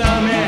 Búscame.